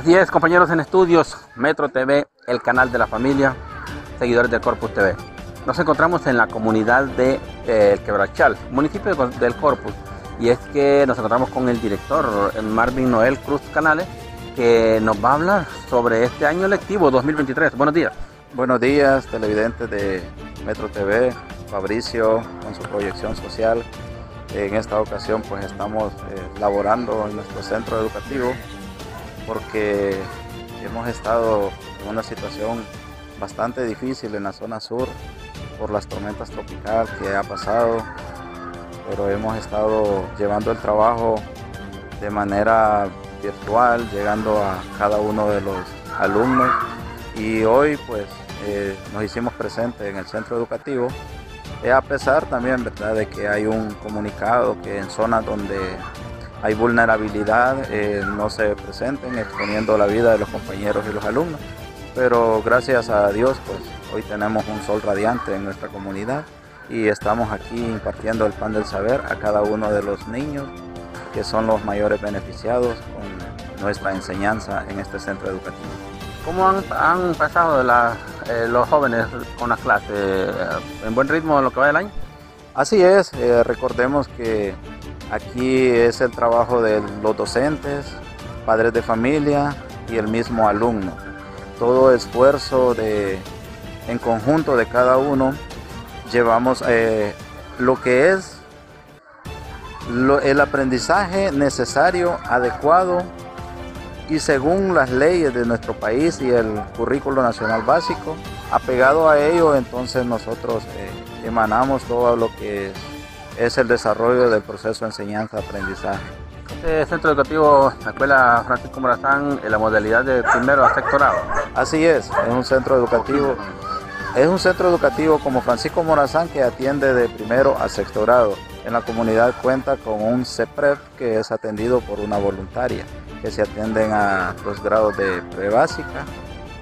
Así es, compañeros en estudios, Metro TV, el canal de la familia, seguidores de Corpus TV. Nos encontramos en la comunidad de eh, Quebrachal, municipio del Corpus, y es que nos encontramos con el director eh, Marvin Noel Cruz Canales, que nos va a hablar sobre este año lectivo 2023. Buenos días. Buenos días, televidentes de Metro TV, Fabricio con su proyección social. En esta ocasión pues estamos eh, laborando en nuestro centro educativo porque hemos estado en una situación bastante difícil en la zona sur por las tormentas tropicales que ha pasado, pero hemos estado llevando el trabajo de manera virtual, llegando a cada uno de los alumnos y hoy pues eh, nos hicimos presentes en el centro educativo, eh, a pesar también ¿verdad? de que hay un comunicado que en zonas donde hay vulnerabilidad eh, no se presenten exponiendo la vida de los compañeros y los alumnos, pero gracias a Dios pues hoy tenemos un sol radiante en nuestra comunidad y estamos aquí impartiendo el pan del saber a cada uno de los niños que son los mayores beneficiados con nuestra enseñanza en este centro educativo. ¿Cómo han, pasado eh, los jóvenes con las clases? ¿En buen ritmo en lo que va del año? Así es, eh, recordemos que aquí es el trabajo de los docentes, padres de familia y el mismo alumno. Todo esfuerzo de, en conjunto de cada uno llevamos eh, lo que es el aprendizaje necesario, adecuado y según las leyes de nuestro país y el currículo nacional básico, apegado a ello, entonces nosotros eh, emanamos todo lo que es, el desarrollo del proceso de enseñanza-aprendizaje. Este centro educativo, la Escuela Francisco Morazán, en la modalidad de primero a sexto grado. Así es, es un centro educativo. Es un centro educativo como Francisco Morazán que atiende de primero a sexto grado. En la comunidad cuenta con un CEPREP que es atendido por una voluntaria que se atienden a los grados de pre-básica.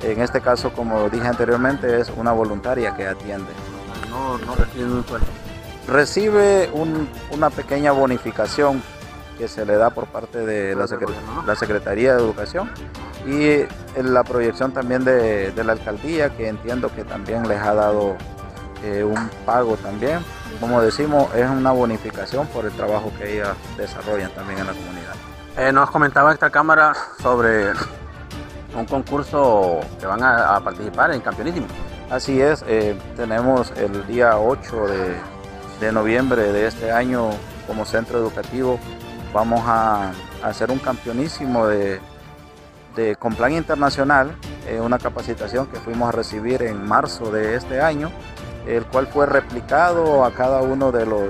En este caso, como dije anteriormente, es una voluntaria que atiende. No, no recibe un sueldo. Recibe una pequeña bonificación que se le da por parte de la, Secretaría de Educación y la proyección también de, la alcaldía que entiendo que también les ha dado eh, un pago también. Como decimos, es una bonificación por el trabajo que ellas desarrollan también en la comunidad. Eh, nos comentaba esta cámara sobre un concurso que van a, participar en Campeonísimo. Así es, eh, tenemos el día 8 de, noviembre de este año como centro educativo, vamos a, hacer un campeonísimo de, con plan internacional, eh, una capacitación que fuimos a recibir en marzo de este año, el cual fue replicado a cada uno de los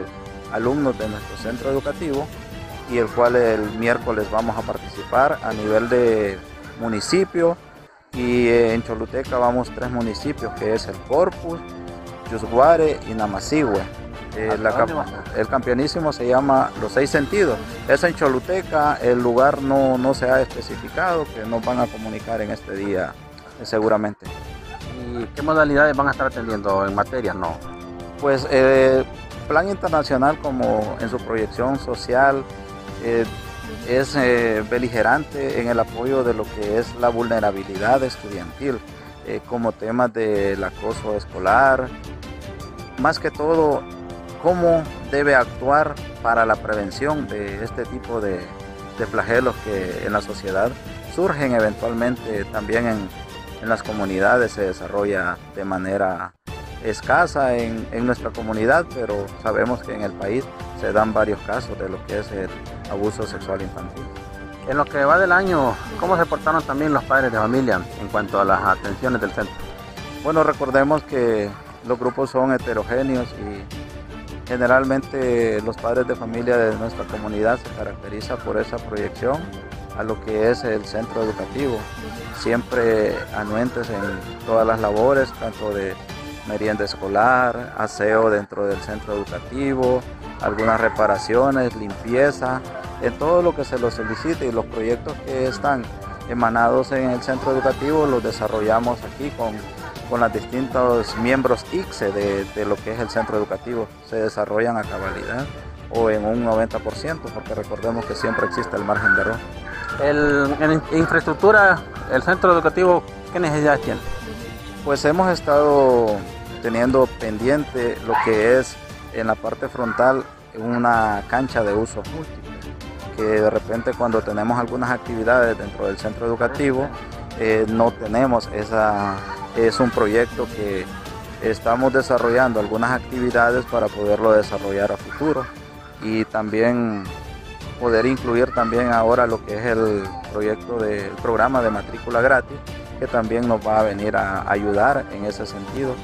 alumnos de nuestro centro educativo y el cual el miércoles vamos a participar a nivel de municipio y en Choluteca vamos tres municipios que es el Corpus, Yusguare y Namacigüe. Eh, el campeonísimo se llama Los Seis Sentidos. Es en Choluteca, el lugar no, no se ha especificado, que nos van a comunicar en este día eh, seguramente. ¿Y qué modalidades van a estar atendiendo en materia? No. Pues eh, plan internacional como en su proyección social, eh, es beligerante en el apoyo de lo que es la vulnerabilidad estudiantil, como temas del acoso escolar, más que todo cómo debe actuar para la prevención de este tipo de, flagelos que en la sociedad surgen eventualmente también en, en las comunidades, se desarrolla de manera escasa en, en, nuestra comunidad, pero sabemos que en el país se dan varios casos de lo que es el abuso sexual infantil. En lo que va del año, ¿cómo se portaron también los padres de familia en cuanto a las atenciones del centro? Bueno, recordemos que los grupos son heterogéneos y generalmente los padres de familia de nuestra comunidad se caracteriza por esa proyección a lo que es el centro educativo, siempre anuentes en todas las labores, tanto de merienda escolar, aseo dentro del centro educativo, algunas reparaciones, limpieza, en todo lo que se lo solicite y los proyectos que están emanados en el centro educativo los desarrollamos aquí con, con los distintos miembros ICSE de, de, lo que es el centro educativo. Se desarrollan a cabalidad o en un 90%, porque recordemos que siempre existe el margen de error. en infraestructura, el centro educativo, ¿qué necesidades tiene? Pues hemos estado teniendo pendiente lo que es en la parte frontal una cancha de uso múltiple, que de repente cuando tenemos algunas actividades dentro del centro educativo eh, no tenemos esa, es un proyecto que estamos desarrollando algunas actividades para poderlo desarrollar a futuro y también poder incluir también ahora lo que es el proyecto del programa de matrícula gratis, que también nos va a venir a ayudar en ese sentido,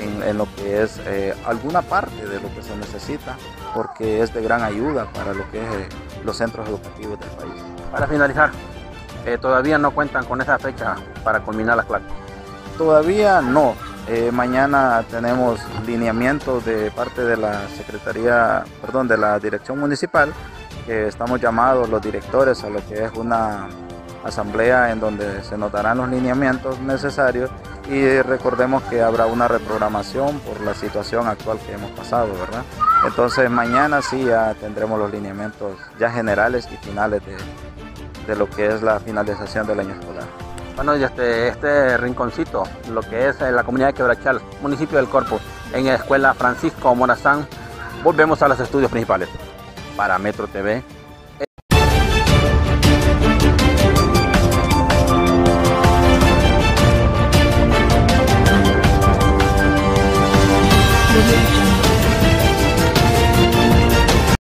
en, lo que es eh, alguna parte de lo que se necesita, porque es de gran ayuda para lo que es eh, los centros educativos del país. Para finalizar, eh, ¿todavía no cuentan con esa fecha para culminar las clases? Todavía no. mañana tenemos lineamientos de parte de la Secretaría, perdón, de la Dirección Municipal estamos llamados los directores a lo que es una asamblea en donde se notarán los lineamientos necesarios y recordemos que habrá una reprogramación por la situación actual que hemos pasado, ¿verdad? Entonces mañana sí ya tendremos los lineamientos ya generales y finales de, de lo que es la finalización del año escolar. Bueno, este, este rinconcito, lo que es la comunidad de Quebrachal, municipio del Corpus, en la escuela Francisco Morazán, volvemos a los estudios principales. Para Metro TV